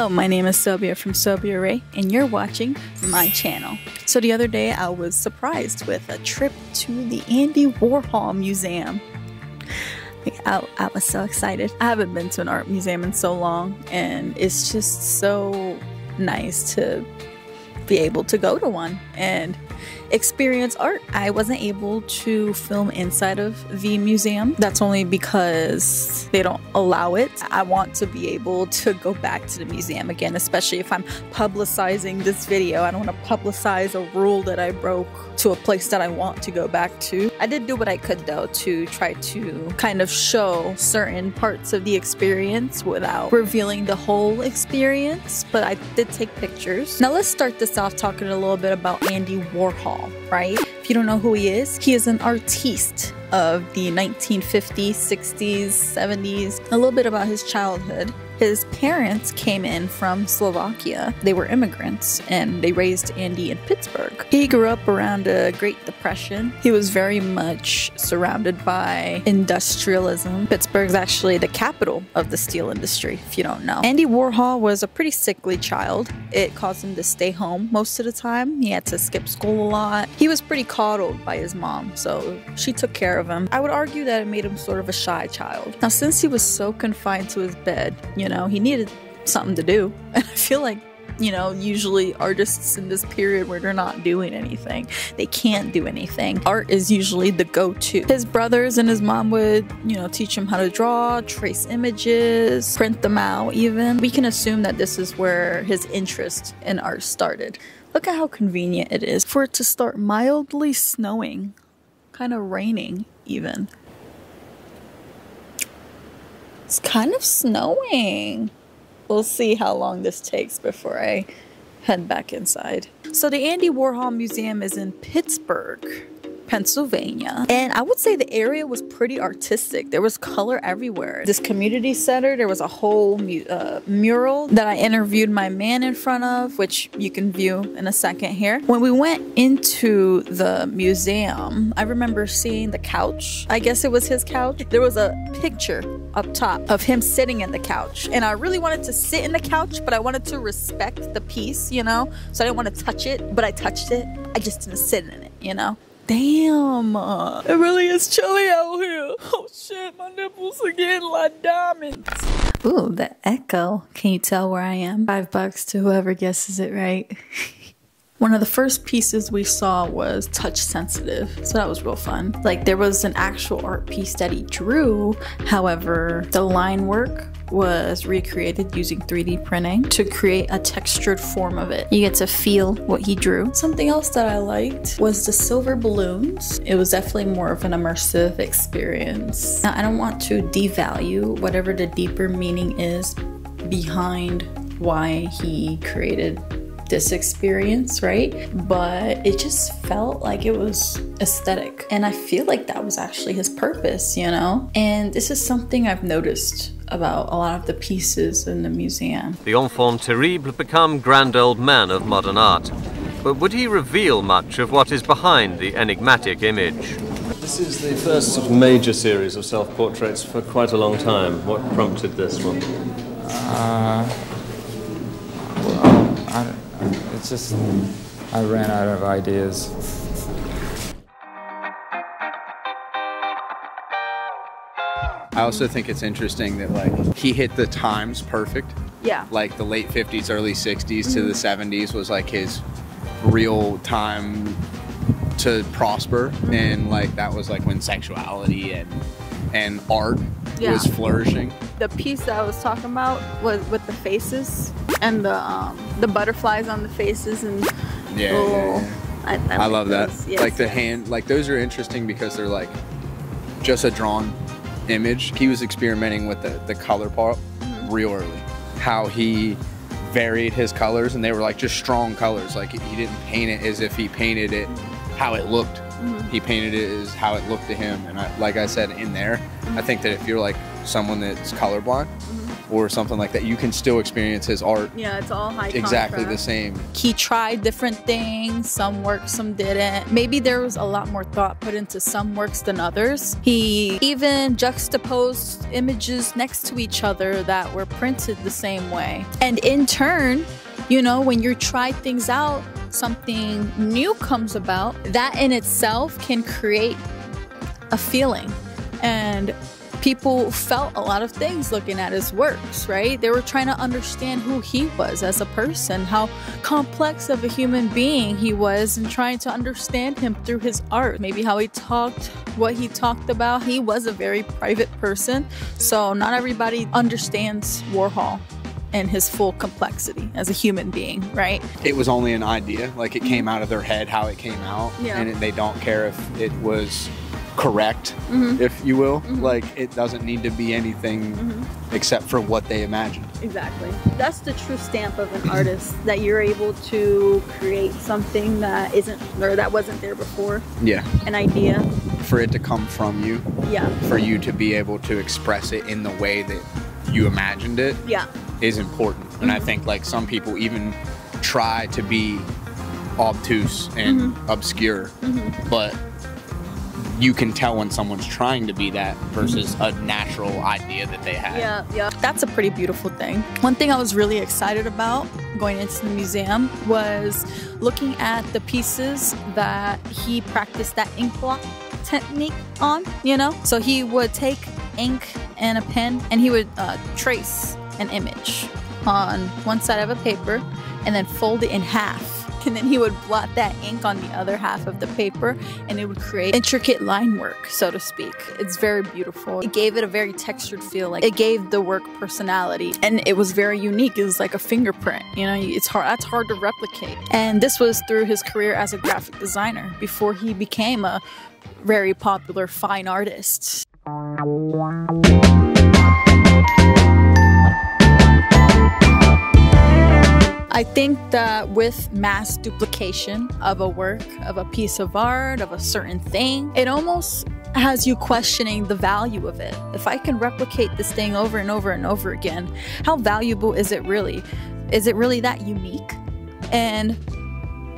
Hello, my name is Sobea from Sobea Rey, and you're watching my channel. So the other day I was surprised with a trip to the Andy Warhol Museum. I, I was so excited. I haven't been to an art museum in so long, and it's just so nice to be able to go to one and experience art. I wasn't able to film inside of the museum. That's only because they don't allow it. I want to be able to go back to the museum again, especially if I'm publicizing this video. I don't want to publicize a rule that I broke to a place that I want to go back to. I did do what I could though to try to kind of show certain parts of the experience without revealing the whole experience, but I did take pictures. Now let's start this off talking a little bit about Andy Warhol right? If you don't know who he is, he is an artiste of the 1950s, 60s, 70s, a little bit about his childhood. His parents came in from Slovakia. They were immigrants and they raised Andy in Pittsburgh. He grew up around a Great Depression. He was very much surrounded by industrialism. Pittsburgh's actually the capital of the steel industry, if you don't know. Andy Warhol was a pretty sickly child. It caused him to stay home most of the time. He had to skip school a lot. He was pretty coddled by his mom, so she took care of him. I would argue that it made him sort of a shy child. Now, since he was so confined to his bed, you know, he needed something to do. And I feel like you know, usually artists in this period where they're not doing anything, they can't do anything. Art is usually the go to. His brothers and his mom would, you know, teach him how to draw, trace images, print them out, even. We can assume that this is where his interest in art started. Look at how convenient it is for it to start mildly snowing, kind of raining, even. It's kind of snowing. We'll see how long this takes before I head back inside. So the Andy Warhol Museum is in Pittsburgh. Pennsylvania. And I would say the area was pretty artistic. There was color everywhere. This community center, there was a whole mu uh, mural that I interviewed my man in front of, which you can view in a second here. When we went into the museum, I remember seeing the couch. I guess it was his couch. There was a picture up top of him sitting in the couch. And I really wanted to sit in the couch, but I wanted to respect the piece, you know? So I didn't want to touch it, but I touched it. I just didn't sit in it, you know? Damn, it really is chilly out here. Oh shit, my nipples are getting like diamonds. Ooh, the echo. Can you tell where I am? Five bucks to whoever guesses it right. One of the first pieces we saw was touch sensitive, so that was real fun. Like there was an actual art piece that he drew, however, the line work was recreated using 3D printing to create a textured form of it. You get to feel what he drew. Something else that I liked was the silver balloons. It was definitely more of an immersive experience. Now, I don't want to devalue whatever the deeper meaning is behind why he created this experience, right? But it just felt like it was aesthetic. And I feel like that was actually his purpose, you know? And this is something I've noticed about a lot of the pieces in the museum. The enfant terrible become grand old man of modern art. But would he reveal much of what is behind the enigmatic image? This is the first sort of major series of self-portraits for quite a long time. What prompted this one? Uh, well, I, it's just I ran out of ideas. I also think it's interesting that like he hit the times perfect. Yeah. Like the late 50s, early 60s to the 70s was like his real time to prosper and like that was like when sexuality and and art Yeah. was flourishing. The piece that I was talking about was with the faces and the um, the butterflies on the faces and Yeah. little- yeah, yeah. I, I I like love that. Yes, like the yes. hand, like those are interesting because they're like just a drawn image. He was experimenting with the, the color part Mm-hmm. real early. How he varied his colors and they were like just strong colors. Like he didn't paint it as if he painted it how it looked. Mm-hmm. He painted it as how it looked to him. And I, like I said in there, I think that if you're like someone that's colorblind or something like that, you can still experience his art. Yeah, it's all high exactly the same. he tried different things some worked some didn't. Maybe there was a lot more thought put into some works than others. He even juxtaposed images next to each other that were printed the same way. And in turn you know when you try things out something new comes about that in itself can create a feeling. And people felt a lot of things looking at his works, right? They were trying to understand who he was as a person, how complex of a human being he was, and trying to understand him through his art. Maybe how he talked, what he talked about. He was a very private person, so not everybody understands Warhol and his full complexity as a human being, right? It was only an idea, like it came out of their head how it came out, Yeah. and they don't care if it was correct, Mm-hmm. if you will. Like it doesn't need to be anything Mm-hmm. except for what they imagined. Exactly. That's the true stamp of an artist that you're able to create something that isn't or that wasn't there before, Yeah, an idea. for it to come from you, Yeah. for you to be able to express it in the way that you imagined it Yeah. is important. And I think like some people even try to be obtuse and obscure, but you can tell when someone's trying to be that versus a natural idea that they had. Yeah, yeah. That's a pretty beautiful thing. One thing I was really excited about going into the museum was looking at the pieces that he practiced that ink block technique on, you know? So he would take ink and a pen and he would uh, trace an image on one side of a paper and then fold it in half. And then he would blot that ink on the other half of the paper and it would create intricate line work, so to speak. It's very beautiful. It gave it a very textured feel. Like it gave the work personality and it was very unique. It was like a fingerprint. You know, it's hard that's hard to replicate. And this was through his career as a graphic designer before he became a very popular fine artist. I think that with mass duplication of a work, of a piece of art, of a certain thing, it almost has you questioning the value of it. If I can replicate this thing over and over and over again, how valuable is it really? Is it really that unique? And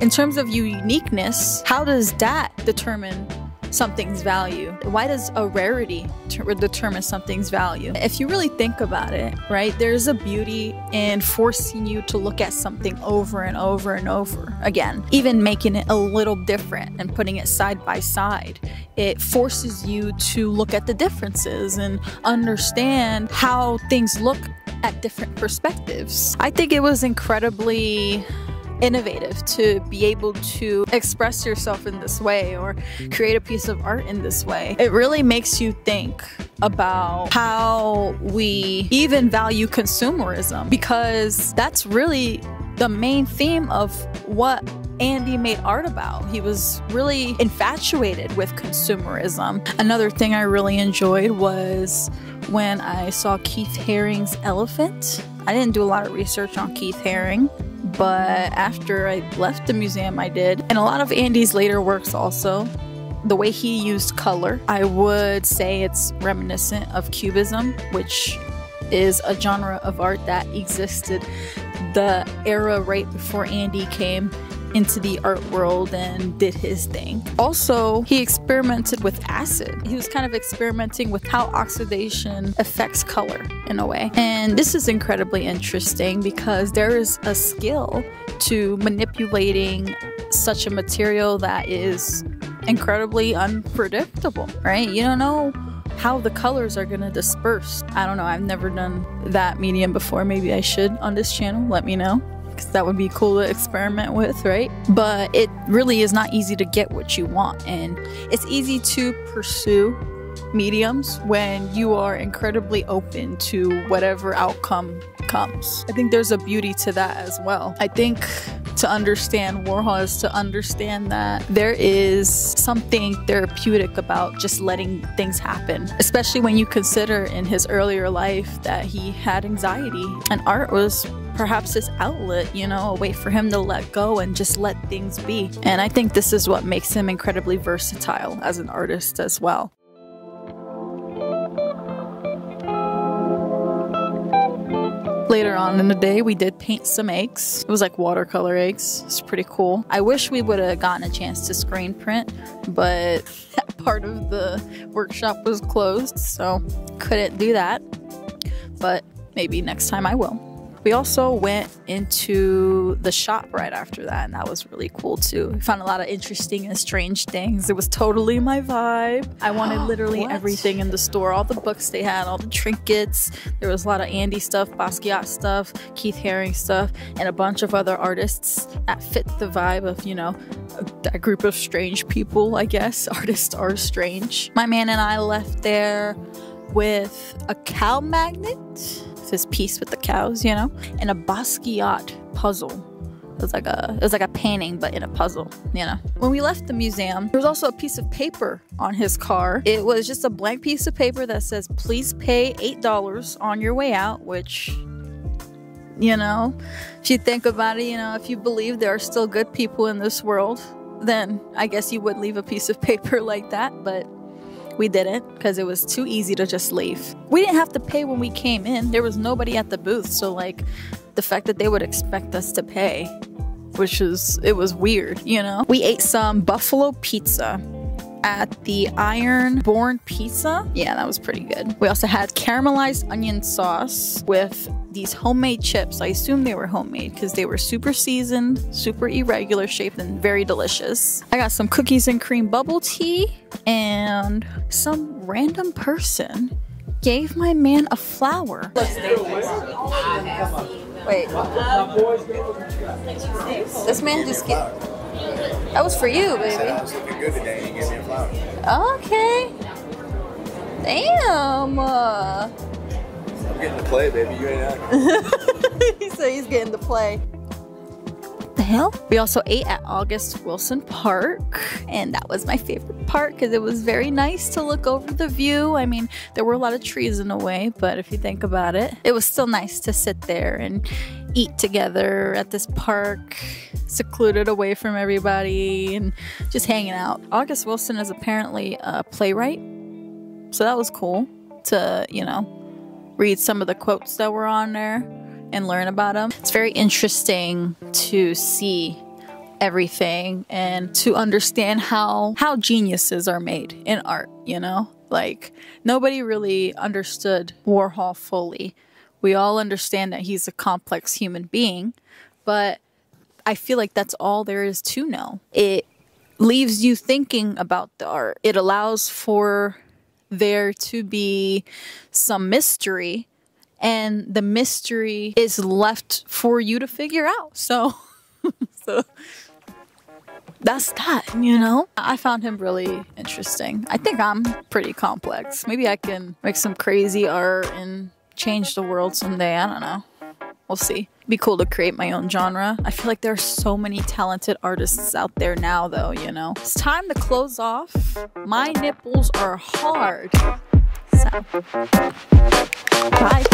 in terms of uniqueness, how does that determine something's value? Why does a rarity ter- determine something's value? If you really think about it, right, there's a beauty in forcing you to look at something over and over and over again, even making it a little different and putting it side by side. It forces you to look at the differences and understand how things look at different perspectives. I think it was incredibly innovative to be able to express yourself in this way or create a piece of art in this way. It really makes you think about how we even value consumerism because that's really the main theme of what Andy made art about. He was really infatuated with consumerism. Another thing I really enjoyed was when I saw Keith Haring's Elephant. I didn't do a lot of research on Keith Haring, but after I left the museum, I did. And a lot of Andy's later works also. The way he used color, I would say it's reminiscent of Cubism, which is a genre of art that existed the era right before Andy came into the art world and did his thing. Also, he experimented with acid. He was kind of experimenting with how oxidation affects color in a way. And this is incredibly interesting because there is a skill to manipulating such a material that is incredibly unpredictable, right? You don't know how the colors are gonna disperse. I don't know, I've never done that medium before. Maybe I should on this channel. Let me know. That would be cool to experiment with, right? But it really is not easy to get what you want. And it's easy to pursue mediums when you are incredibly open to whatever outcome comes. I think there's a beauty to that as well. I think to understand Warhol is to understand that there is something therapeutic about just letting things happen, especially when you consider in his earlier life that he had anxiety and art was perhaps his outlet, you know, a way for him to let go and just let things be. And I think this is what makes him incredibly versatile as an artist as well. Later on in the day, we did paint some eggs. It was like watercolor eggs. It's pretty cool. I wish we would have gotten a chance to screen print, but that part of the workshop was closed, so couldn't do that. But maybe next time I will. We also went into the shop right after that, and that was really cool too. We found a lot of interesting and strange things. It was totally my vibe. I wanted literally What? everything in the store all the books they had, all the trinkets. There was a lot of Andy stuff, Basquiat stuff, Keith Haring stuff, and a bunch of other artists that fit the vibe of, you know, a group of strange people, I guess. Artists are strange. My man and I left there with a cow magnet, this piece with the cows, you know, and a Basquiat puzzle. It was like a it was like a painting, but in a puzzle, you know. When we left the museum, there was also a piece of paper on his car. It was just a blank piece of paper that says, "Please pay eight dollars on your way out," which you know, if you think about it, you know, if you believe there are still good people in this world, then I guess you would leave a piece of paper like that, but we didn't because it was too easy to just leave. We didn't have to pay when we came in. There was nobody at the booth, so like the fact that they would expect us to pay, which is it was weird, you know. We ate some buffalo pizza at the Iron Born Pizza. Yeah, that was pretty good. We also had caramelized onion sauce with these homemade chips. I assume they were homemade because they were super seasoned, super irregular shaped, and very delicious. I got some cookies and cream bubble tea, and some random person gave my man a flower. Wait. This man just get. That was for you, baby. I was looking good today and you gave me a flower. Okay. Damn. Uh, I'm getting to play, baby. You ain't out. he said he's getting to play. What the hell? We also ate at August Wilson Park, and that was my favorite part because it was very nice to look over the view. I mean, there were a lot of trees in the way, but if you think about it, it was still nice to sit there and eat together at this park, secluded away from everybody, and just hanging out. August Wilson is apparently a playwright, so that was cool to, you know, read some of the quotes that were on there and learn about them. It's very interesting to see everything and to understand how how geniuses are made in art, you know? Like nobody really understood Warhol fully. We all understand that he's a complex human being, but I feel like that's all there is to know. It leaves you thinking about the art. It allows for there to be some mystery and the mystery is left for you to figure out. So so that's that, you know? I found him really interesting. I think I'm pretty complex. Maybe I can make some crazy art and change the world someday. I don't know. We'll see be cool to create my own genre. I feel like there are so many talented artists out there now, though, you know? It's time to close off. My nipples are hard. So, bye.